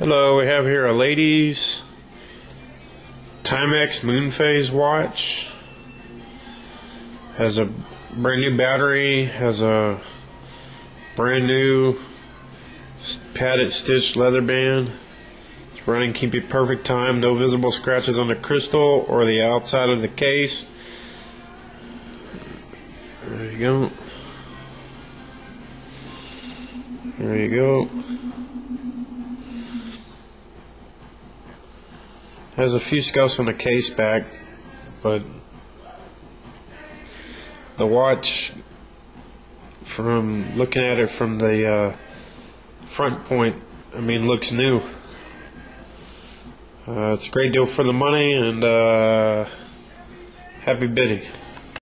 Hello, we have here a ladies Timex moon phase watch. Has a brand new battery, has a brand new padded stitched leather band. It's running keep perfect time, no visible scratches on the crystal or the outside of the case. There you go. There you go. Has a few scuffs on the case back, but the watch, from looking at it from the uh, front point, I mean, looks new. Uh, it's a great deal for the money, and uh, happy bidding.